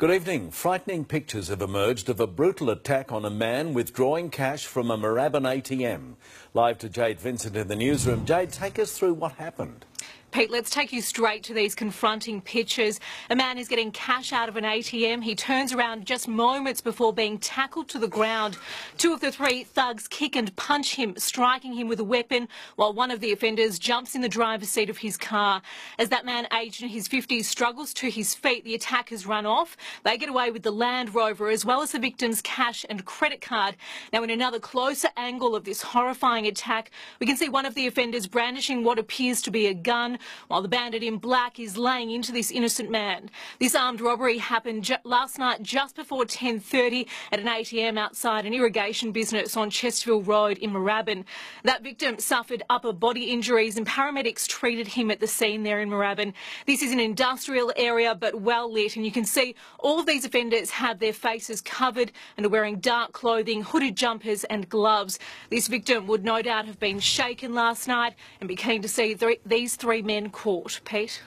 Good evening. Frightening pictures have emerged of a brutal attack on a man withdrawing cash from a Moorabbin ATM. Live to Jade Vincent in the newsroom. Jade, take us through what happened. Pete, let's take you straight to these confronting pictures. A man is getting cash out of an ATM. He turns around just moments before being tackled to the ground. Two of the three thugs kick and punch him, striking him with a weapon, while one of the offenders jumps in the driver's seat of his car. As that man, aged in his 50s, struggles to his feet, the attackers run off. They get away with the Land Rover as well as the victim's cash and credit card. Now, in another closer angle of this horrifying attack, we can see one of the offenders brandishing what appears to be a gun while the bandit in black is laying into this innocent man. This armed robbery happened last night just before 10.30 at an ATM outside an irrigation business on Chesterville Road in Moorabbin. That victim suffered upper body injuries and paramedics treated him at the scene there in Moorabbin. This is an industrial area but well lit and you can see all of these offenders have their faces covered and are wearing dark clothing, hooded jumpers and gloves. This victim would no doubt have been shaken last night and be keen to see th these three men court. Pete?